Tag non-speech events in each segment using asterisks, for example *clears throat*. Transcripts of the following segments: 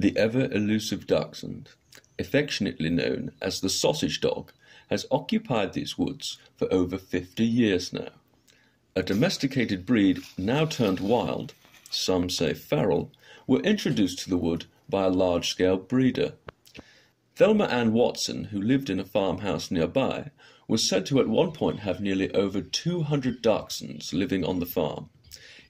The ever elusive dachshund, affectionately known as the sausage dog, has occupied these woods for over 50 years now. A domesticated breed now turned wild, some say feral, were introduced to the wood by a large scale breeder. Thelma Ann Watson, who lived in a farmhouse nearby, was said to at one point have nearly over 200 dachshunds living on the farm.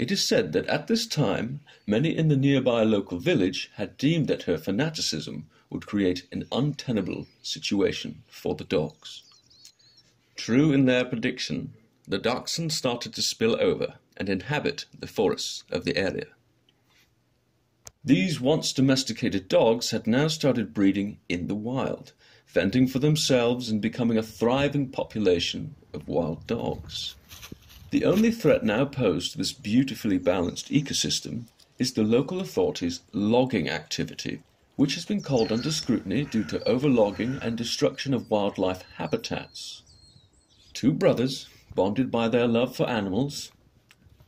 It is said that at this time many in the nearby local village had deemed that her fanaticism would create an untenable situation for the dogs. True in their prediction, the dachshunds started to spill over and inhabit the forests of the area. These once domesticated dogs had now started breeding in the wild, fending for themselves and becoming a thriving population of wild dogs. The only threat now posed to this beautifully balanced ecosystem is the local authorities' logging activity, which has been called under scrutiny due to overlogging and destruction of wildlife habitats. Two brothers, bonded by their love for animals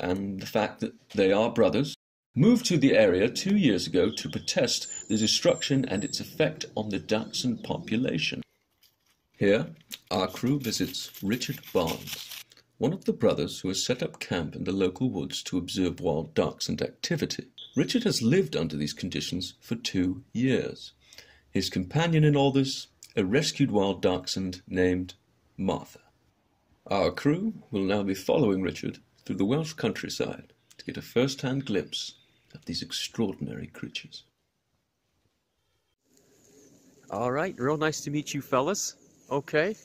and the fact that they are brothers, moved to the area two years ago to protest the destruction and its effect on the dachshund population. Here, our crew visits Richard Barnes, one of the brothers who has set up camp in the local woods to observe wild dachshund activity. Richard has lived under these conditions for two years. His companion in all this, a rescued wild dachshund named Martha. Our crew will now be following Richard through the Welsh countryside to get a first-hand glimpse of these extraordinary creatures. All right, real nice to meet you fellas. Okay.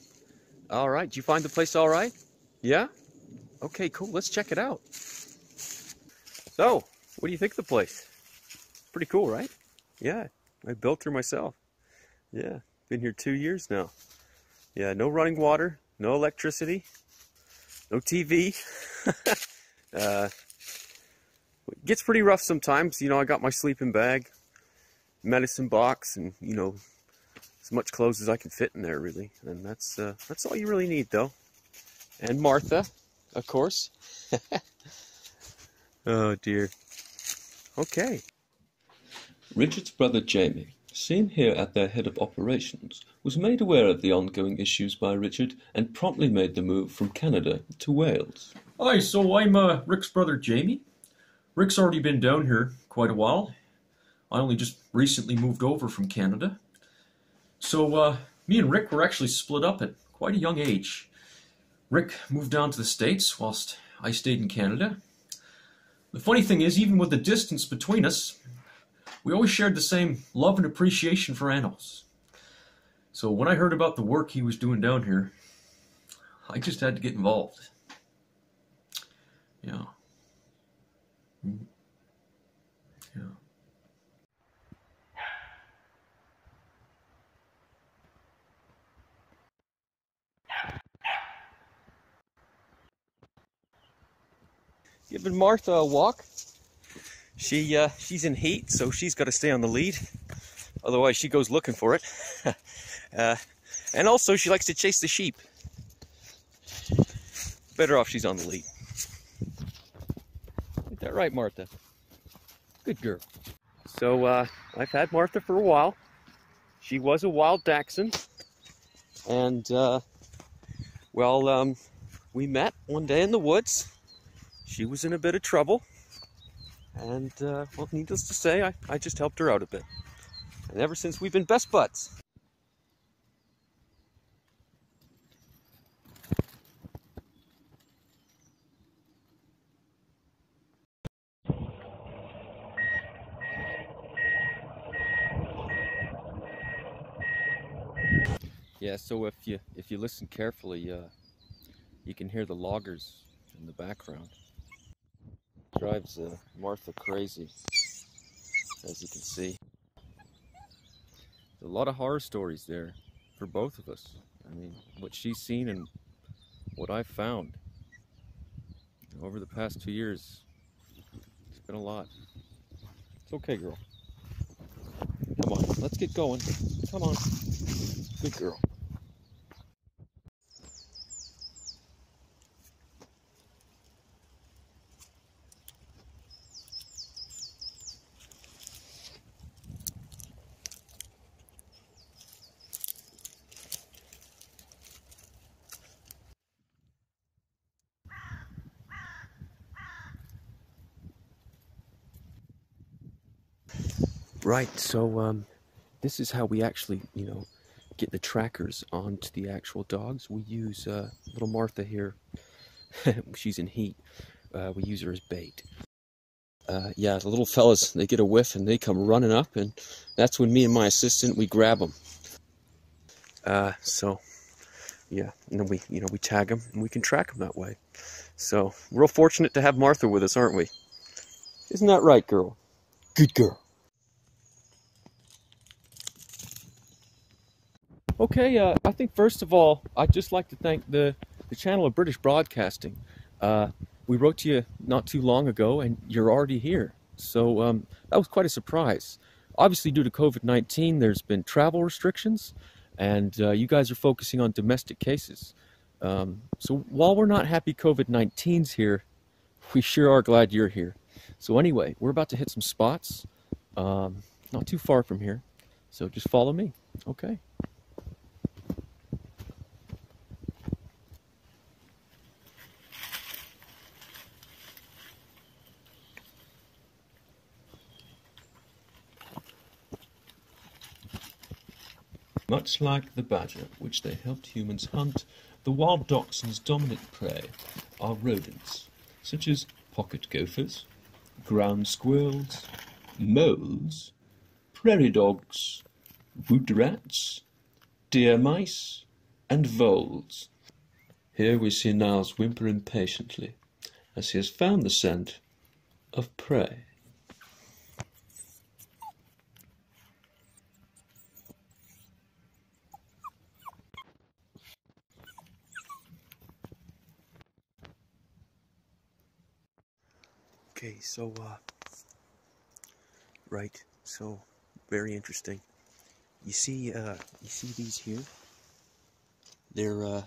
All right, did you find the place all right? Yeah? Okay, cool, let's check it out. So, what do you think of the place? Pretty cool, right? Yeah, I built her myself. Yeah, been here two years now. Yeah, no running water, no electricity, no TV. *laughs* uh, it gets pretty rough sometimes. You know, I got my sleeping bag, medicine box, and you know, as much clothes as I can fit in there, really. And that's uh, that's all you really need, though. And Martha, of course. *laughs* oh dear. Okay. Richard's brother Jamie, seen here at their head of operations, was made aware of the ongoing issues by Richard and promptly made the move from Canada to Wales. Hi, so I'm uh, Rick's brother Jamie. Rick's already been down here quite a while. I only just recently moved over from Canada. So uh, me and Rick were actually split up at quite a young age. Rick moved down to the States whilst I stayed in Canada. The funny thing is, even with the distance between us, we always shared the same love and appreciation for animals. So when I heard about the work he was doing down here, I just had to get involved. Yeah. Giving Martha a walk. She uh, she's in heat, so she's got to stay on the lead. Otherwise, she goes looking for it. *laughs* uh, and also, she likes to chase the sheep. Better off she's on the lead. Is that right, Martha? Good girl. So uh, I've had Martha for a while. She was a wild dachshund, and uh, well, um, we met one day in the woods. She was in a bit of trouble, and uh, well, needless to say, I, I just helped her out a bit. And ever since, we've been best buds. Yeah, so if you if you listen carefully, uh, you can hear the loggers in the background. Drives uh, Martha crazy, as you can see. There's a lot of horror stories there for both of us. I mean, what she's seen and what I've found over the past two years, it's been a lot. It's okay, girl. Come on, let's get going. Come on. Good girl. Right, so um, this is how we actually, you know, get the trackers onto the actual dogs. We use uh, little Martha here. *laughs* She's in heat. Uh, we use her as bait. Uh, yeah, the little fellas, they get a whiff and they come running up, and that's when me and my assistant, we grab them. Uh, so, yeah, and then we, you know, we tag them and we can track them that way. So, we're real fortunate to have Martha with us, aren't we? Isn't that right, girl? Good girl. Okay, uh, I think first of all, I'd just like to thank the, the channel of British Broadcasting. Uh, we wrote to you not too long ago, and you're already here. So um, that was quite a surprise. Obviously, due to COVID 19, there's been travel restrictions, and uh, you guys are focusing on domestic cases. Um, so while we're not happy COVID 19's here, we sure are glad you're here. So, anyway, we're about to hit some spots, um, not too far from here. So just follow me. Okay. Much like the badger, which they helped humans hunt, the wild dachshund's dominant prey are rodents, such as pocket gophers, ground squirrels, moles, prairie dogs, wood rats, deer mice, and voles. Here we see Niles whimper impatiently, as he has found the scent of prey. Okay, so, uh, right, so, very interesting. You see, uh, you see these here? They're, uh,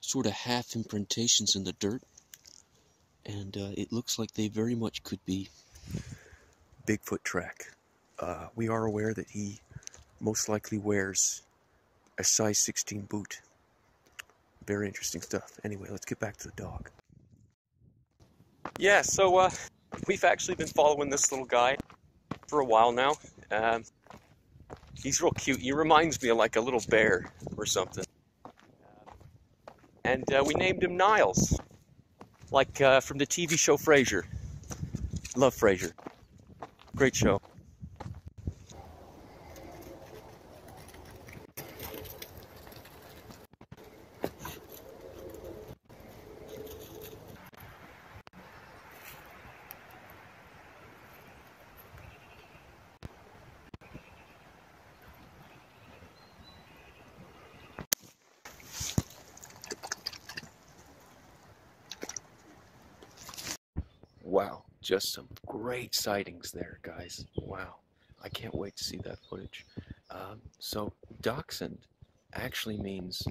sort of half imprintations in the dirt. And, uh, it looks like they very much could be Bigfoot track. Uh, we are aware that he most likely wears a size 16 boot. Very interesting stuff. Anyway, let's get back to the dog. Yeah, so, uh, we've actually been following this little guy for a while now. Um, he's real cute. He reminds me of like a little bear or something. And uh, we named him Niles, like uh, from the TV show Frasier. Love Frasier. Great show. Wow, just some great sightings there, guys. Wow, I can't wait to see that footage. Um, so, dachshund actually means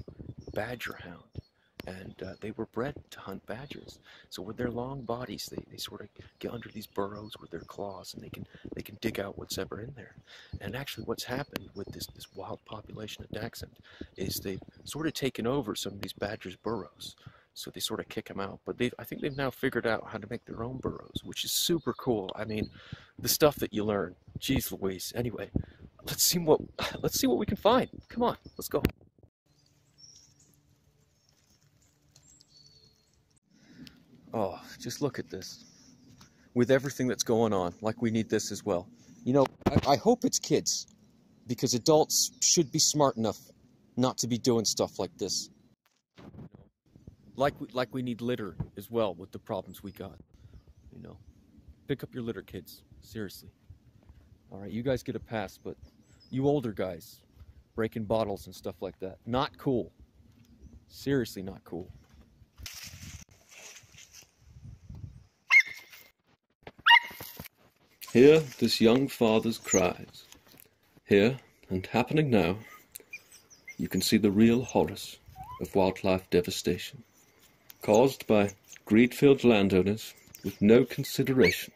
badger hound, and uh, they were bred to hunt badgers. So, with their long bodies, they, they sort of get under these burrows with their claws, and they can they can dig out what's ever in there. And actually, what's happened with this this wild population of dachshund is they've sort of taken over some of these badgers' burrows so they sort of kick them out. But they've—I think they've now figured out how to make their own burrows, which is super cool. I mean, the stuff that you learn, geez Louise. Anyway, let's see what *sighs* let's see what we can find. Come on, let's go. Oh, just look at this. With everything that's going on, like we need this as well. You know, I, I hope it's kids, because adults should be smart enough not to be doing stuff like this like we, like we need litter as well with the problems we got. You know, pick up your litter, kids. Seriously. All right, you guys get a pass, but you older guys breaking bottles and stuff like that, not cool. Seriously, not cool. Hear this young father's cries. Here, and happening now, you can see the real horrors of wildlife devastation caused by greed-filled landowners with no consideration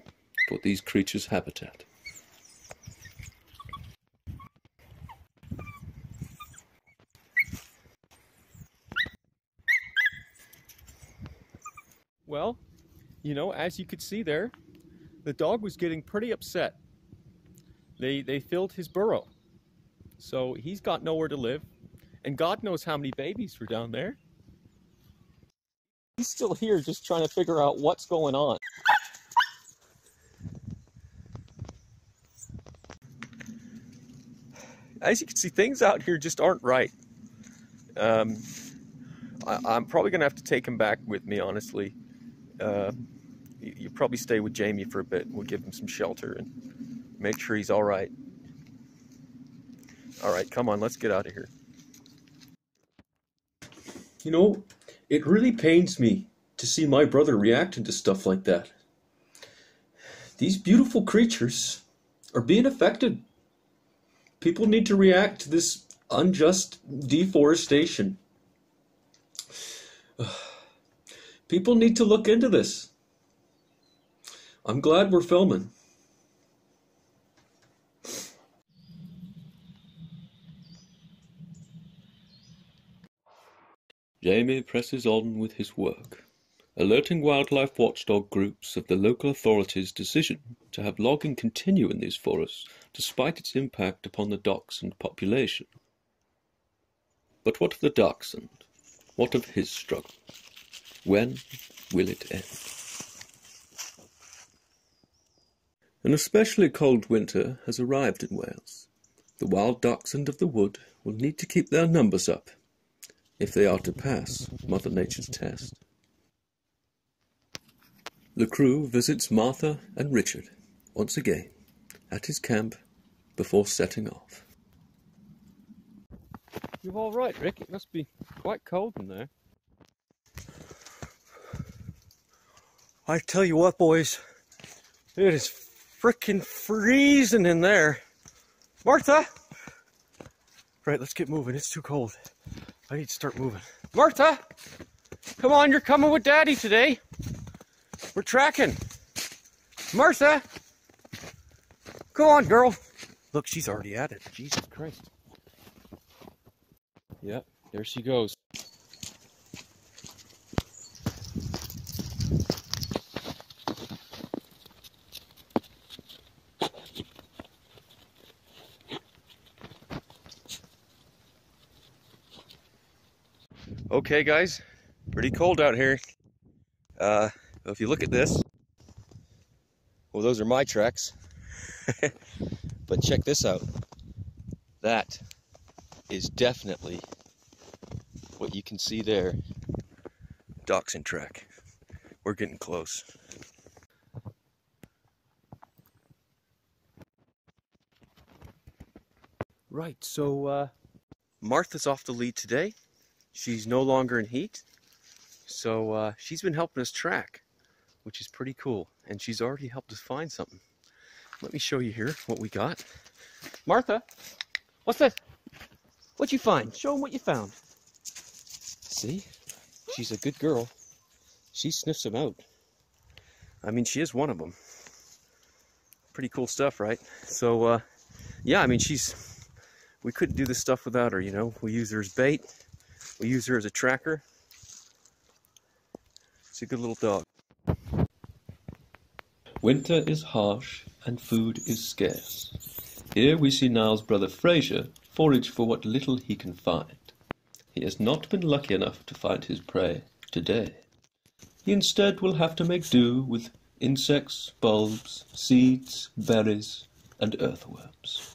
for these creatures' habitat. Well, you know, as you could see there, the dog was getting pretty upset. they, they filled his burrow. So he's got nowhere to live. And God knows how many babies were down there. He's still here just trying to figure out what's going on. As you can see, things out here just aren't right. Um, I, am probably going to have to take him back with me, honestly. Uh, you, you probably stay with Jamie for a bit. We'll give him some shelter and make sure he's all right. All right, come on, let's get out of here. You know, it really pains me to see my brother reacting to stuff like that. These beautiful creatures are being affected. People need to react to this unjust deforestation. *sighs* People need to look into this. I'm glad we're filming. Jamie presses on with his work, alerting wildlife watchdog groups of the local authorities' decision to have logging continue in these forests despite its impact upon the dachshund population. But what of the dachshund? What of his struggle? When will it end? An especially cold winter has arrived in Wales. The wild dachshund of the wood will need to keep their numbers up if they are to pass Mother Nature's test. The crew visits Martha and Richard once again at his camp before setting off. You're all right, Rick. It must be quite cold in there. I tell you what, boys, it is freaking freezing in there. Martha! Right, let's get moving. It's too cold. I need to start moving. Martha! Come on, you're coming with Daddy today. We're tracking. Martha! Come on, girl. Look, she's already at it. Jesus Christ. Yep, there she goes. Okay, guys, pretty cold out here. Uh, if you look at this, well, those are my tracks. *laughs* but check this out. That is definitely what you can see there. Dachshund track. We're getting close. Right, so uh, Martha's off the lead today. She's no longer in heat. So uh, she's been helping us track, which is pretty cool. And she's already helped us find something. Let me show you here what we got. Martha, what's this? What'd you find? Show them what you found. See? She's a good girl. She sniffs them out. I mean, she is one of them. Pretty cool stuff, right? So, uh, yeah, I mean, she's... We couldn't do this stuff without her, you know? We use her as bait. We use her as a tracker. She's a good little dog. Winter is harsh and food is scarce. Here we see Niles' brother Frasier forage for what little he can find. He has not been lucky enough to find his prey today. He instead will have to make do with insects, bulbs, seeds, berries, and earthworms.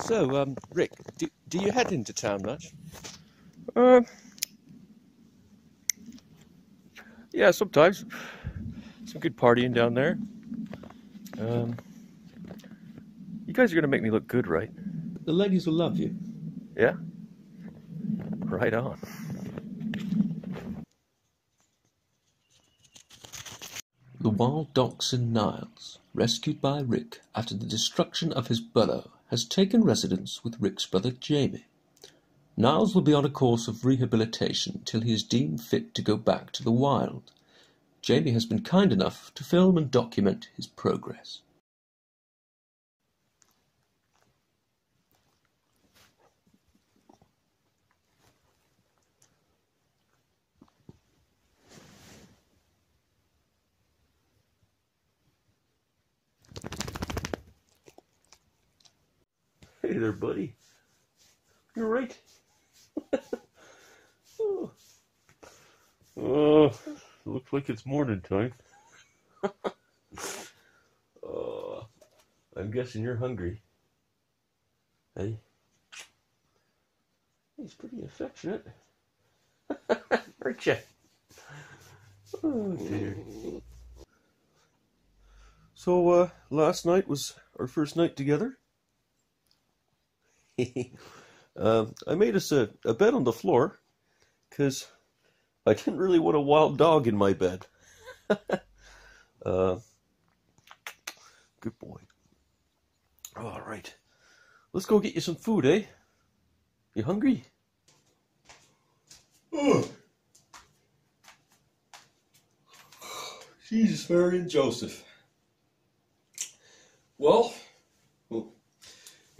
So, um, Rick, do, do you head into town much? Uh, yeah, sometimes. Some good partying down there. Um, you guys are gonna make me look good, right? The ladies will love you. Yeah? Right on. The wild dachshund Niles, rescued by Rick after the destruction of his burrow, has taken residence with Rick's brother Jamie. Niles will be on a course of rehabilitation till he is deemed fit to go back to the wild. Jamie has been kind enough to film and document his progress. There, buddy. You're right. *laughs* oh. oh, looks like it's morning time. *laughs* oh, I'm guessing you're hungry. Hey? He's pretty affectionate. *laughs* Aren't you? Oh dear. So, uh, last night was our first night together. *laughs* um, I made us a, a bed on the floor because I didn't really want a wild dog in my bed. *laughs* uh, good boy. All right. Let's go get you some food, eh? You hungry? Jesus, Mary, and Joseph. Well,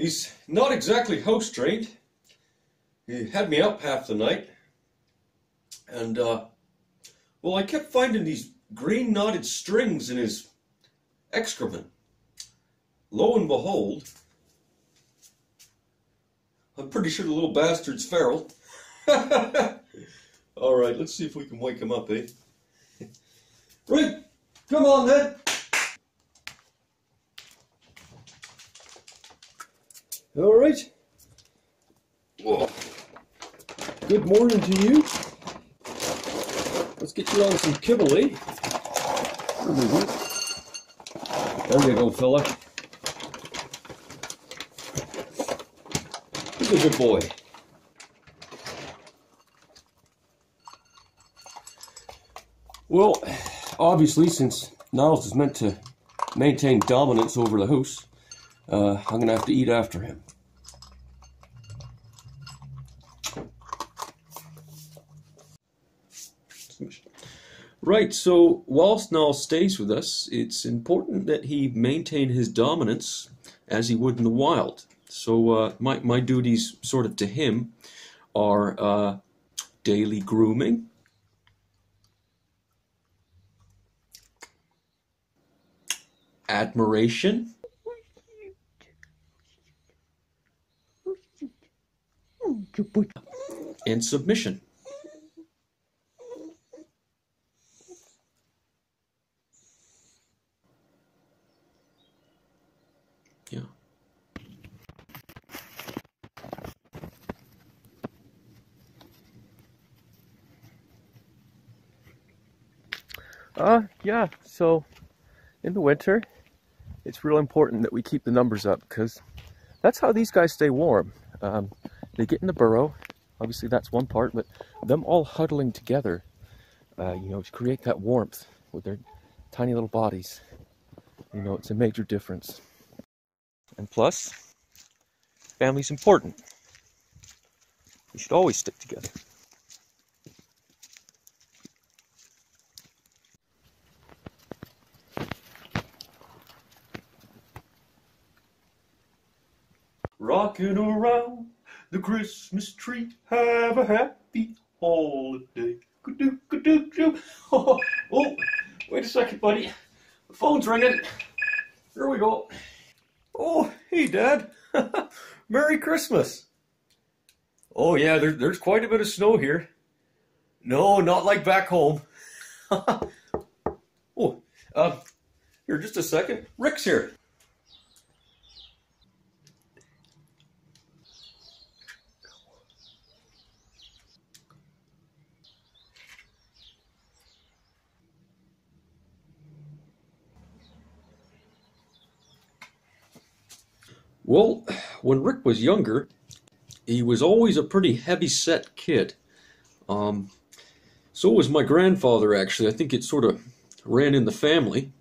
he's not exactly house trained. He had me up half the night. And, uh, well, I kept finding these green knotted strings in his excrement. Lo and behold, I'm pretty sure the little bastard's feral. *laughs* All right, let's see if we can wake him up, eh? *laughs* Right, come on then. All right. Whoa. Good morning to you. Let's get you on some kibble, eh? There you go, fella. He's a good boy. Well, obviously, since Niles is meant to maintain dominance over the house, uh, I'm going to have to eat after him. Right, so whilst Niles stays with us, it's important that he maintain his dominance as he would in the wild. So uh, my, my duties sort of to him are uh, daily grooming, admiration, and submission. Yeah. Uh, yeah, so in the winter, it's real important that we keep the numbers up because that's how these guys stay warm. Um, they get in the burrow, obviously that's one part, but them all huddling together, uh, you know, to create that warmth with their tiny little bodies, you know, it's a major difference. And plus, family's important. We should always stick together. Rocking around the Christmas tree, have a happy holiday. Oh, *laughs* oh, wait a second, buddy. The phone's ringing. Here we go. Oh, hey, Dad. *laughs* Merry Christmas. Oh, yeah, there, there's quite a bit of snow here. No, not like back home. *laughs* oh, uh, here, just a second. Rick's here. Well, when Rick was younger, he was always a pretty heavy set kid. Um, so was my grandfather, actually. I think it sort of ran in the family.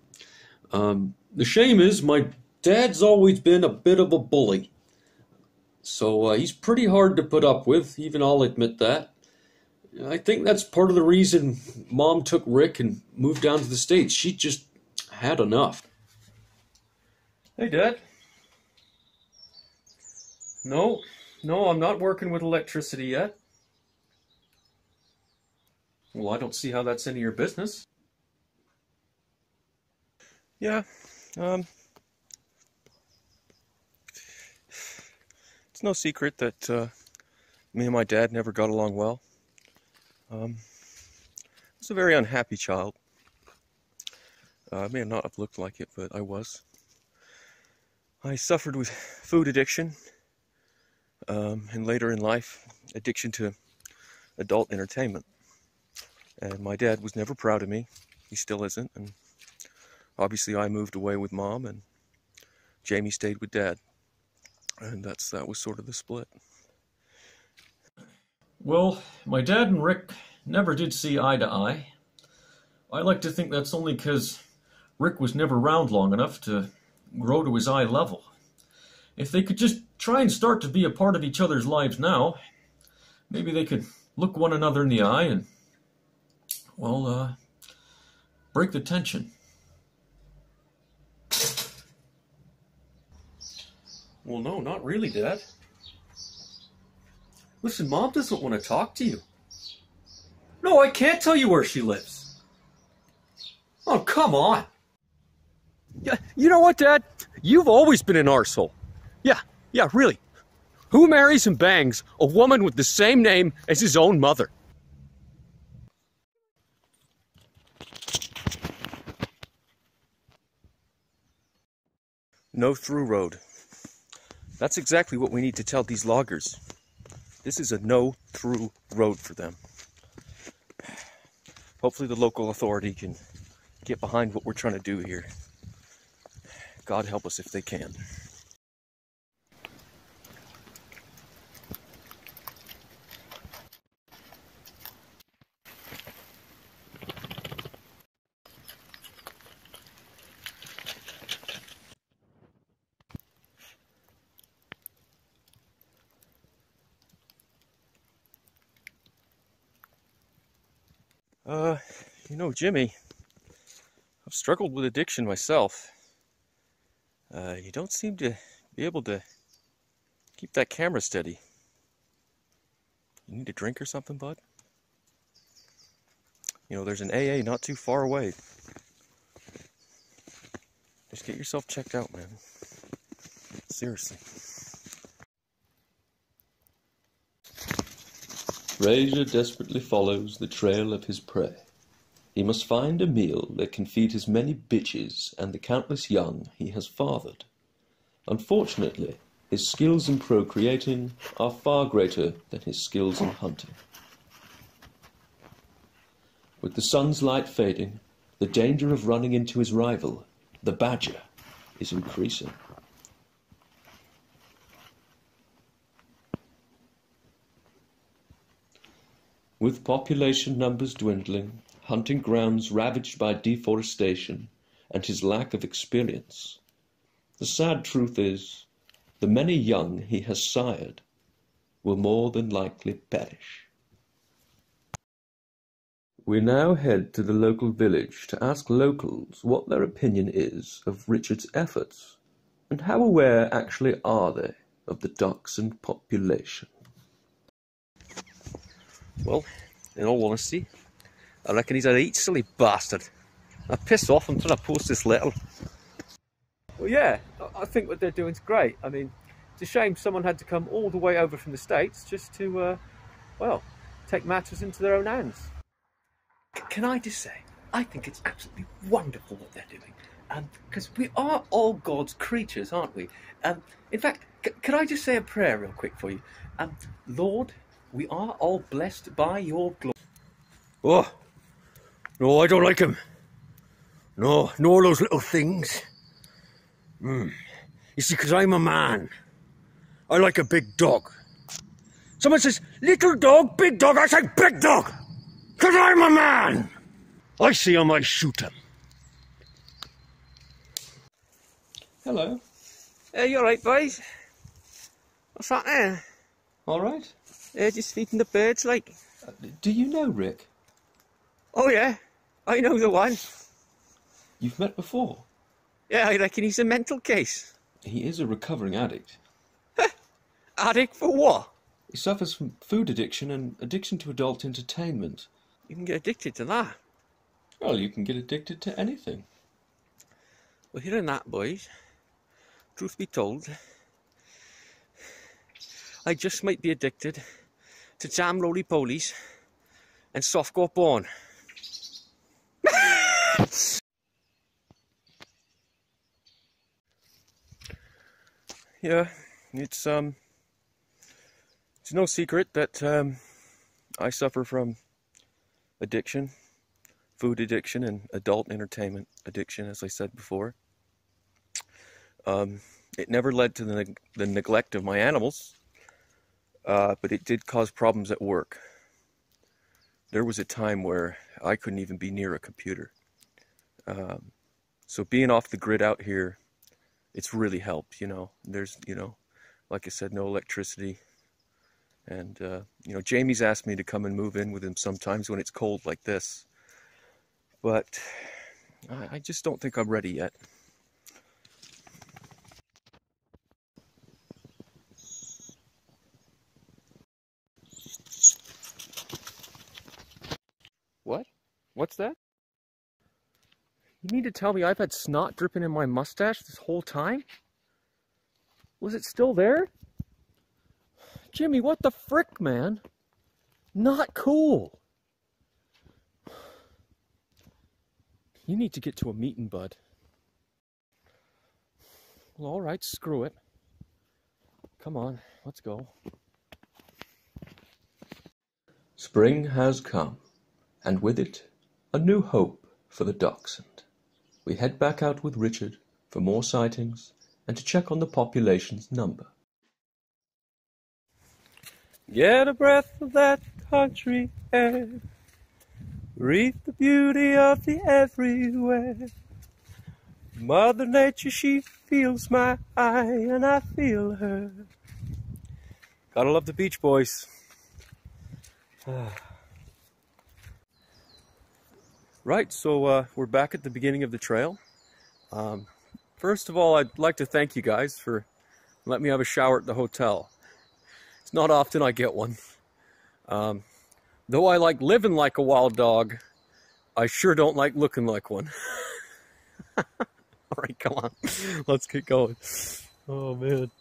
Um, the shame is, my dad's always been a bit of a bully. So uh, he's pretty hard to put up with, even I'll admit that. I think that's part of the reason mom took Rick and moved down to the States. She just had enough. Hey, Dad. No, no, I'm not working with electricity yet. Well, I don't see how that's any of your business. Yeah, um, it's no secret that uh, me and my dad never got along well. Um, I was a very unhappy child. Uh, I may not have looked like it, but I was. I suffered with food addiction, um, and later in life, addiction to adult entertainment. And my dad was never proud of me. He still isn't. And obviously, I moved away with mom, and Jamie stayed with dad. And that's that was sort of the split. Well, my dad and Rick never did see eye to eye. I like to think that's only because Rick was never around long enough to grow to his eye level. If they could just try and start to be a part of each other's lives now, maybe they could look one another in the eye and, well, uh, break the tension. Well, no, not really, Dad. Listen, Mom doesn't want to talk to you. No, I can't tell you where she lives. Oh, come on. Yeah, you know what, Dad? You've always been an arsehole. Yeah, yeah, really. Who marries and bangs a woman with the same name as his own mother? No through road. That's exactly what we need to tell these loggers. This is a no through road for them. Hopefully, the local authority can get behind what we're trying to do here. God help us if they can. Uh, you know, Jimmy, I've struggled with addiction myself. Uh, you don't seem to be able to keep that camera steady. You need a drink or something, bud? You know, there's an AA not too far away. Just get yourself checked out, man. Seriously. Frasier desperately follows the trail of his prey. He must find a meal that can feed his many bitches and the countless young he has fathered. Unfortunately, his skills in procreating are far greater than his skills in hunting. With the sun's light fading, the danger of running into his rival, the badger, is increasing. With population numbers dwindling, hunting grounds ravaged by deforestation, and his lack of experience, the sad truth is, the many young he has sired will more than likely perish. We now head to the local village to ask locals what their opinion is of Richard's efforts, and how aware actually are they of the dachshund population. Well, in all honesty, I reckon he's a right silly bastard. I piss off until I post this letter. Well, yeah, I- think what they're doing's great. I mean, it's a shame someone had to come all the way over from the States just to, uh, well, take matters into their own hands. C- Can I just say, I think it's absolutely wonderful what they're doing. Because we are all God's creatures, aren't we? Um, in fact, c- can I just say a prayer real quick for you? Um, Lord, we are all blessed by your glory. Oh, no, I don't like him. No, no, those little things. Mm. You see, because I'm a man, I like a big dog. Someone says, little dog, big dog, I say big dog. Because I'm a man. I see him, I shoot him. Hello. Hey, you alright, boys? What's that there? All right. Uh, just feeding the birds, like. Do you know Rick? Oh, yeah, I know the one. You've met before. Yeah, I reckon he's a mental case. He is a recovering addict. *laughs* Addict for what? He suffers from food addiction and addiction to adult entertainment. You can get addicted to that. Well, you can get addicted to anything. Well, hearing that, boys, truth be told, I just might be addicted to jam roly polies and softcore go born. Yeah, it's um, it's no secret that um, I suffer from addiction, food addiction, and adult entertainment addiction, as I said before. Um, it never led to the, neg- the neglect of my animals, uh, but it did cause problems at work. There was a time where I couldn't even be near a computer. Um, so being off the grid out here, it's really helped, you know. There's, you know, like I said, no electricity. And, uh, you know, Jamie's asked me to come and move in with him sometimes when it's cold like this. But I, I just don't think I'm ready yet. What? What's that? You mean to tell me I've had snot dripping in my mustache this whole time? Was it still there? Jimmy, what the frick, man? Not cool. You need to get to a meeting, bud. Well, all right, screw it. Come on, let's go. Spring has come, and with it, a new hope for the dachshund. We head back out with Richard for more sightings and to check on the population's number. Get a breath of that country air. Breathe the beauty of the everywhere. Mother Nature, she feels my eye, and I feel her. Gotta love the Beach Boys. *sighs* Ah. Right, so uh, we're back at the beginning of the trail. Um, first of all, I'd like to thank you guys for letting me have a shower at the hotel. It's not often I get one. Um, though I like living like a wild dog, I sure don't like looking like one. *laughs* All right, come on. *laughs* Let's get going. Oh, man.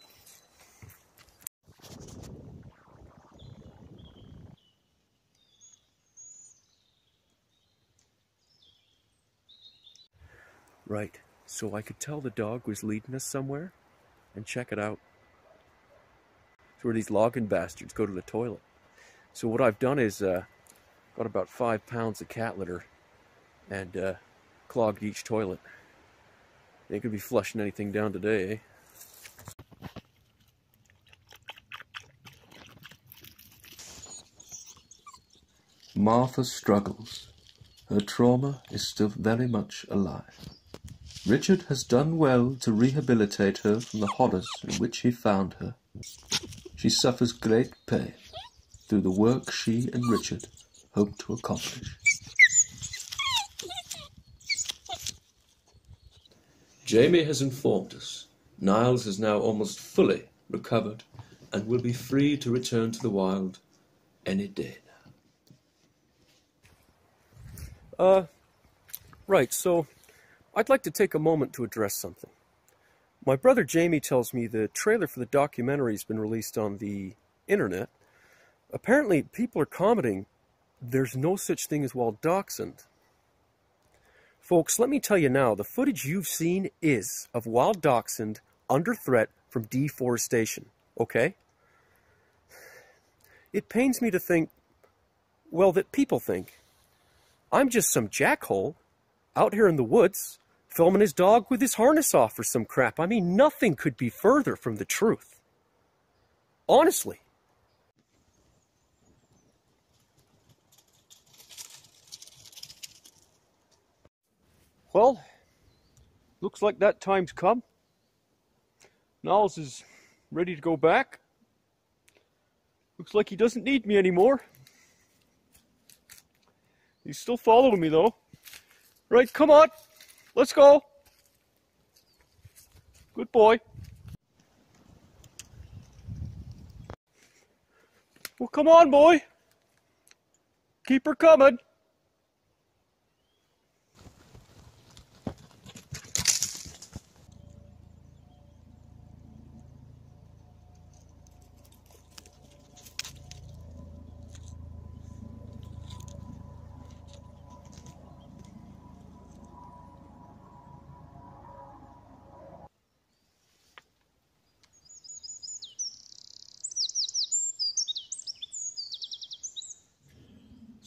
Right, so I could tell the dog was leading us somewhere and check it out. It's where these logging bastards go to the toilet. So what I've done is uh, got about five pounds of cat litter and uh, clogged each toilet. They gonna be flushing anything down today, eh? Martha struggles. Her trauma is still very much alive. Richard has done well to rehabilitate her from the horrors in which he found her. She suffers great pain through the work she and Richard hope to accomplish. Jamie has informed us Niles is now almost fully recovered and will be free to return to the wild any day now. Uh, right, so I'd like to take a moment to address something. My brother Jamie tells me the trailer for the documentary has been released on the internet. Apparently, people are commenting there's no such thing as wild dachshund. Folks, let me tell you now, the footage you've seen is of wild dachshund under threat from deforestation, okay? It pains me to think, well, that people think I'm just some jackhole out here in the woods filming his dog with his harness off or some crap. I mean, nothing could be further from the truth. Honestly. Well, looks like that time's come. Niles is ready to go back. Looks like he doesn't need me anymore. He's still following me though. Right, come on. Let's go. Good boy. Well, come on, boy. Keep her coming.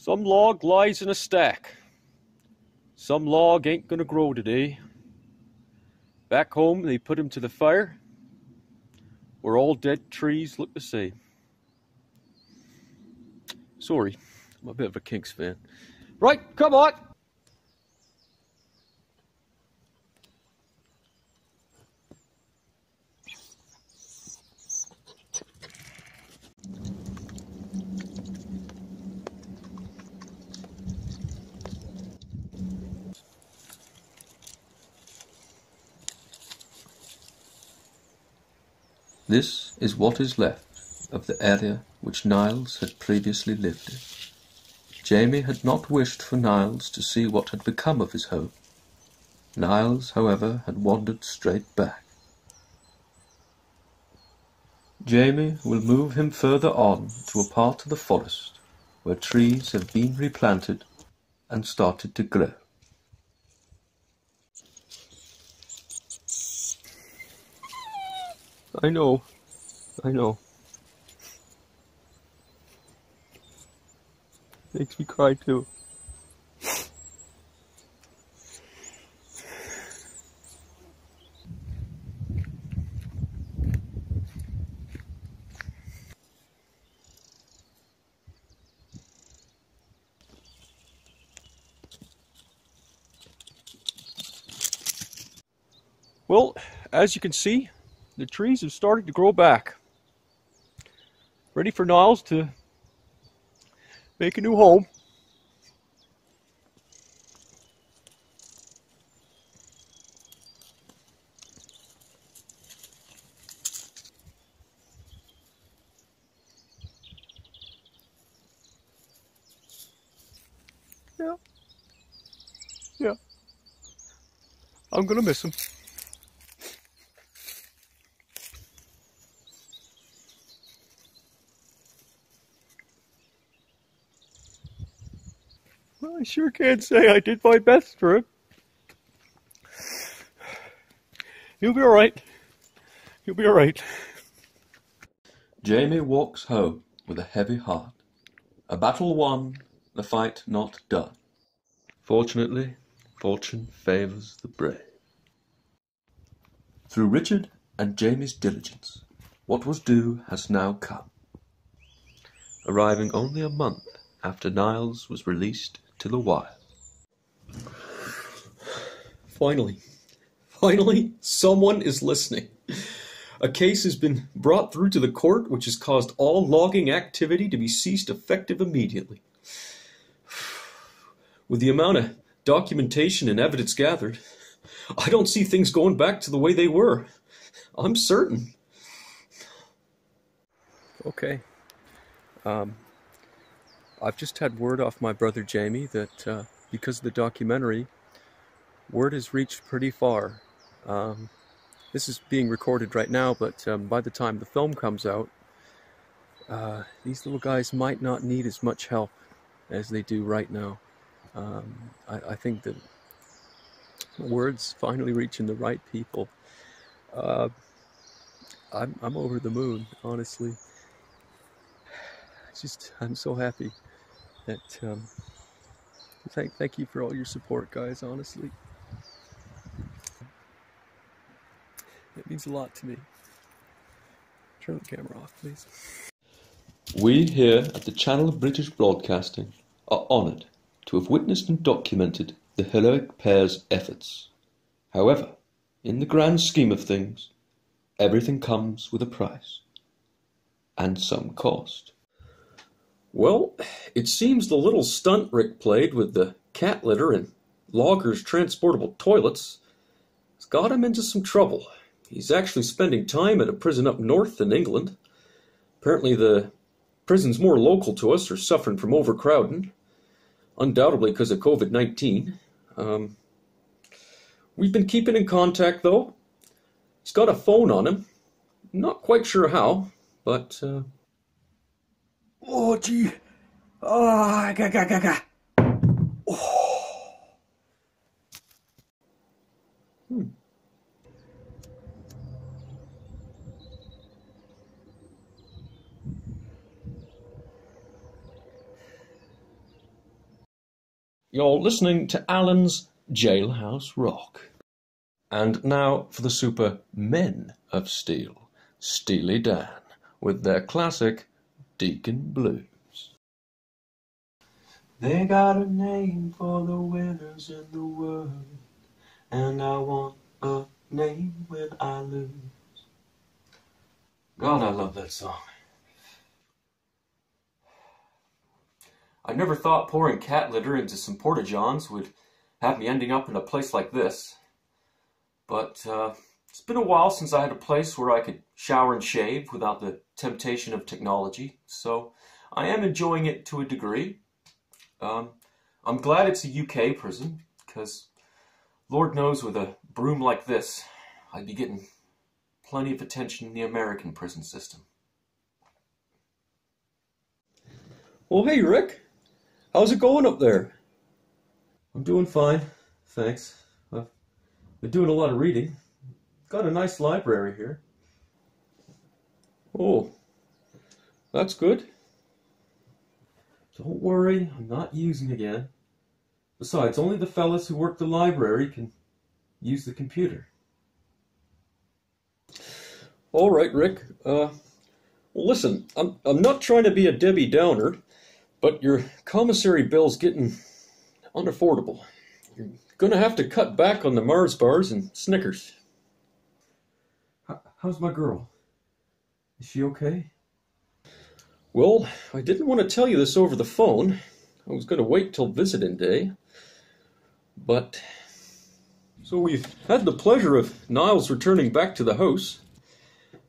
Some log lies in a stack. Some log ain't gonna grow today. Back home, they put him to the fire, where all dead trees look the same. Sorry, I'm a bit of a Kinks fan. Right, come on! This is what is left of the area which Niles had previously lived in. Jamie had not wished for Niles to see what had become of his home. Niles, however, had wandered straight back. Jamie will move him further on to a part of the forest where trees have been replanted and started to grow. I know. I know. Makes me cry too. Well, as you can see, the trees have started to grow back. Ready for Niles to make a new home. Yeah. Yeah. I'm gonna miss him. I sure can't say I did my best for him. He'll be alright. He'll be alright. Jamie walks home with a heavy heart. A battle won, the fight not done. Fortunately, fortune favours the brave. Through Richard and Jamie's diligence, what was due has now come. Arriving only a month after Niles was released to the wild. Finally, finally, someone is listening. A case has been brought through to the court which has caused all logging activity to be ceased effective immediately. With the amount of documentation and evidence gathered, I don't see things going back to the way they were. I'm certain. Okay. Um, I've just had word off my brother Jamie that uh, because of the documentary, word has reached pretty far. Um, this is being recorded right now, but um, by the time the film comes out, uh, these little guys might not need as much help as they do right now. Um, I, I, think that word's finally reaching the right people. Uh, I'm, I'm over the moon, honestly. *sighs* Just, I'm so happy that, um, thank, thank you for all your support, guys, honestly. It means a lot to me. Turn the camera off, please. We here at the Channel of British Broadcasting are honoured to have witnessed and documented the heroic pair's efforts. However, in the grand scheme of things, everything comes with a price and some cost. Well, it seems the little stunt Rick played with the cat litter and loggers' transportable toilets has got him into some trouble. He's actually spending time at a prison up north in England. Apparently, the prisons more local to us are suffering from overcrowding, undoubtedly because of COVID 19. Um, we've been keeping in contact, though. He's got a phone on him. Not quite sure how, but. Uh... Oh, gee. Oh, ga, ga, ga, ga. Hmm. You're listening to Alan's Jailhouse Rock. And now for the super men of steel, Steely Dan, with their classic Deacon Blues. They got a name for the winners in the world, and I want a name when I lose. God, I love that song. I never thought pouring cat litter into some porta johns would have me ending up in a place like this. But uh, it's been a while since I had a place where I could shower and shave without the temptation of technology, so I am enjoying it to a degree. Um, I'm glad it's a UK prison, because Lord knows with a broom like this, I'd be getting plenty of attention in the American prison system. Well, hey, Rick. How's it going up there? I'm doing fine, thanks. I've been doing a lot of reading. Got a nice library here. Oh, that's good. Don't worry, I'm not using again. Besides, only the fellas who work the library can use the computer. All right, Rick. Uh, listen, I'm, I'm not trying to be a Debbie Downer, but your commissary bill's getting unaffordable. You're gonna have to cut back on the Mars bars and Snickers. How's my girl? Is she okay? Well, I didn't want to tell you this over the phone. I was going to wait till visiting day. But. So we've had the pleasure of Niles returning back to the house.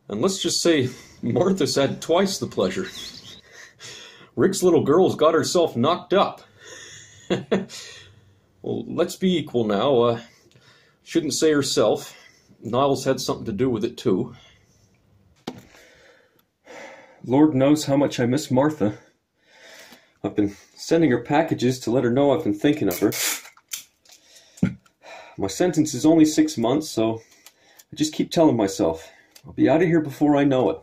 And let's just say Martha's had twice the pleasure. Rick's little girl's got herself knocked up. *laughs* well, let's be equal now. Uh, shouldn't say herself. Niles had something to do with it, too. Lord knows how much I miss Martha. I've been sending her packages to let her know I've been thinking of her. My sentence is only six months, so I just keep telling myself I'll be out of here before I know it.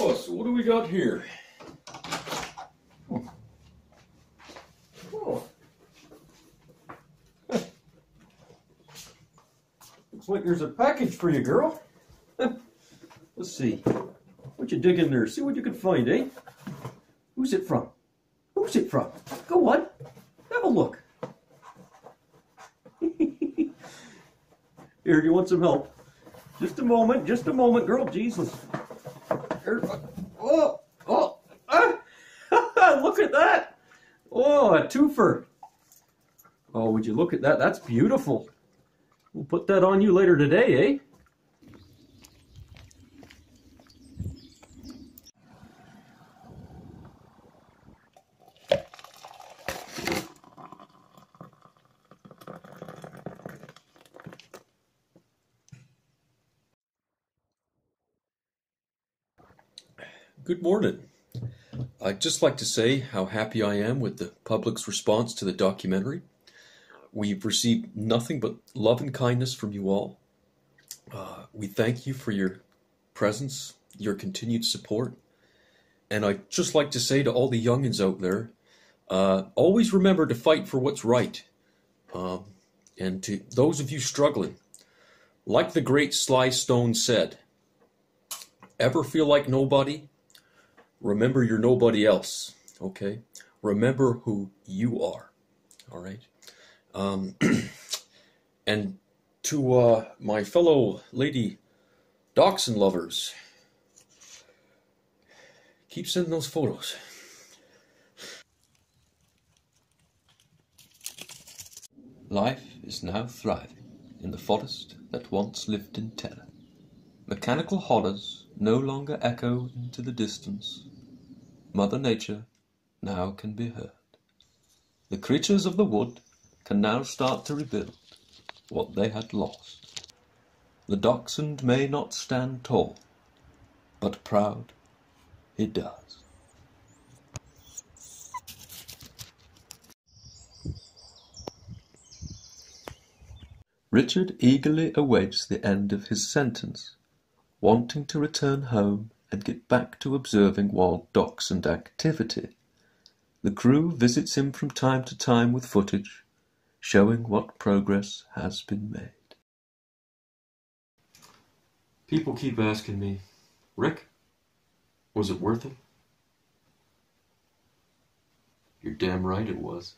Oh, so what do we got here? There's a package for you, girl. *laughs* Let's see. What you dig in there? See what you can find, eh? Who's it from? Who's it from? Go on. Have a look. *laughs* Here, you want some help? Just a moment, just a moment, girl. Jesus. Here, oh, oh, ah! *laughs* look at that. Oh, a twofer. Oh, would you look at that? That's beautiful. We'll put that on you later today, eh? Good morning. I'd just like to say how happy I am with the public's response to the documentary. We've received nothing but love and kindness from you all. Uh, we thank you for your presence, your continued support. And I'd just like to say to all the youngins out there uh, always remember to fight for what's right. Um, and to those of you struggling, like the great Sly Stone said, ever feel like nobody? Remember you're nobody else, okay? Remember who you are, all right? Um, *clears throat* and to uh, my fellow lady dachshund lovers, keep sending those photos. Life is now thriving in the forest that once lived in terror. Mechanical horrors no longer echo into the distance. Mother Nature now can be heard. The creatures of the wood can now start to rebuild what they had lost. The dachshund may not stand tall, but proud he does. Richard eagerly awaits the end of his sentence. wanting to return home and get back to observing wild and activity. The crew visits him from time to time with footage showing what progress has been made. People keep asking me, Rick, was it worth it? You're damn right it was.